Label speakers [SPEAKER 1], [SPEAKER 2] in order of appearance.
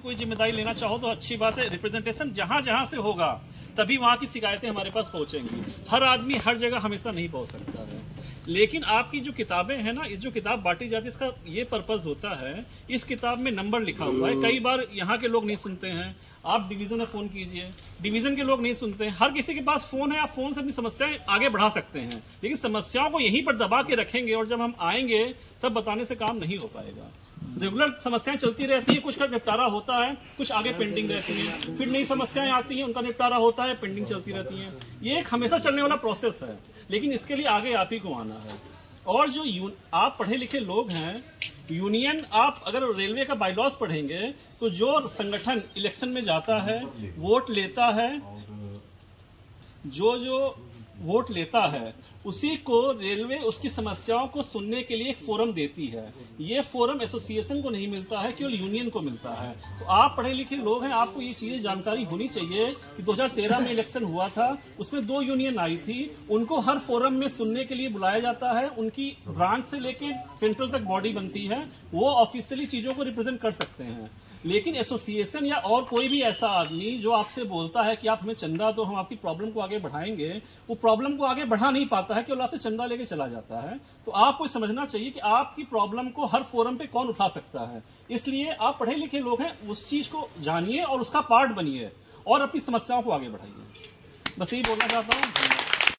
[SPEAKER 1] कोई ज़िम्मेदारी लेना चाहो तो अच्छी बात है रिप्रेजेंटेशन जहाँ जहाँ से होगा, तभी वहाँ की शिकायतें हमारे पास पहुंचेंगी। हर आदमी हर जगह हमेशा नहीं पहुँच सकता है। लेकिन आपकी जो किताबें हैं ना, इस जो किताब बांटी जाती है, इसका ये पर्पज होता है, इस किताब में नंबर लिखा हुआ है। कई बार यहाँ के लोग नहीं सुनते हैं। आप डिवीज़न में फ़ोन कीजिए। डिवीज़न के लोग नहीं सुनते हैं। हर किसी के पास फ़ोन है, आप फ़ोन से अपनी समस्याएँ आगे बढ़ा सकते हैं। लेकिन समस्याओं को यहीं पर दबा के रखेंगे और जब हम आएँगे, तब बताने से काम नहीं हो पाएगा। रेगुलर समस्याएँ चलती रहती है, कुछ का निपटारा होता है, कुछ आगे पेंडिंग रहती है। फिर नई समस्याएँ आती हैं, उनका निपटारा होता है पेंडिंग चलती रहती है। ये एक हमेशा चलने वाला प्रोसेस है, लेकिन इसके लिए आगे आप ही को आना है। और जो आप पढ़े लिखे लोग हैं यूनियन आप अगर रेलवे का बाइलॉस पढ़ेंगे तो जो संगठन इलेक्शन में जाता है वोट लेता है, जो जो वोट लेता है उसी को रेलवे उसकी समस्याओं को सुनने के लिए एक फोरम देती है। ये फोरम एसोसिएशन को नहीं मिलता है, केवल यूनियन को मिलता है। तो आप पढ़े लिखे लोग हैं, आपको ये चीज़ें जानकारी होनी चाहिए कि 2013 में इलेक्शन हुआ था, उसमें दो यूनियन आई थी। उनको हर फोरम में सुनने के लिए बुलाया जाता है, उनकी ब्रांच से लेके सेंट्रल तक बॉडी बनती है, वो ऑफिशियली चीज़ों को रिप्रेजेंट कर सकते हैं। लेकिन एसोसिएशन या और कोई भी ऐसा आदमी जो आपसे बोलता है कि आप हमें चंदा दो, हम आपकी प्रॉब्लम को आगे बढ़ाएँगे, वो प्रॉब्लम को आगे बढ़ा नहीं पाता। है केवल आपसे चंदा लेके चला जाता है तो आपको समझना चाहिए कि आपकी प्रॉब्लम को हर फोरम पे कौन उठा सकता है। इसलिए आप पढ़े लिखे लोग हैं, उस चीज़ को जानिए और उसका पार्ट बनिए और अपनी समस्याओं को आगे बढ़ाइए। बस यही बोलना चाहता हूँ।